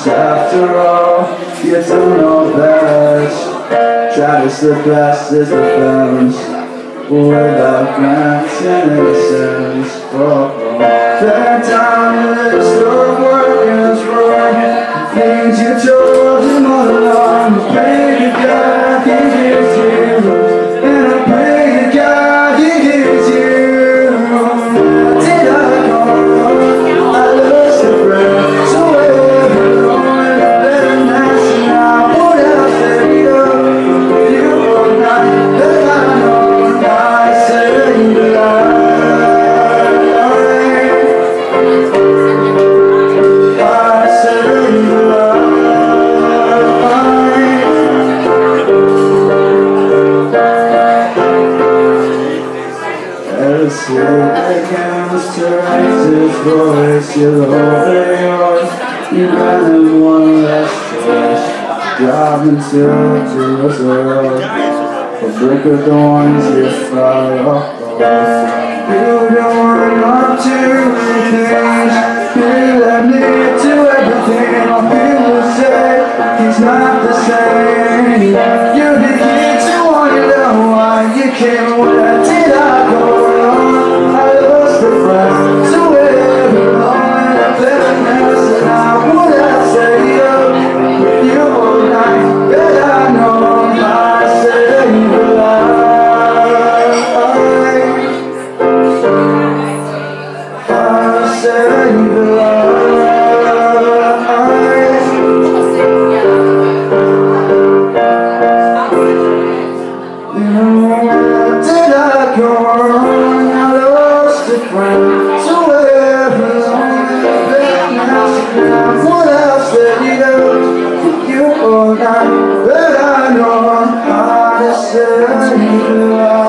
Cause after all, you don't know best Travis the best is the best Grants and innocence oh, oh. That Begins to raise its voice, you're over yours. You ran one last choice, drive into the zero. For brick of thorns, you follow. You don't want to anything. You let me to everything. I feel the same. He's not the same. You begin to wonder why you came. I? friends away Then ask what else that you know You all night, but I know I'm honest and you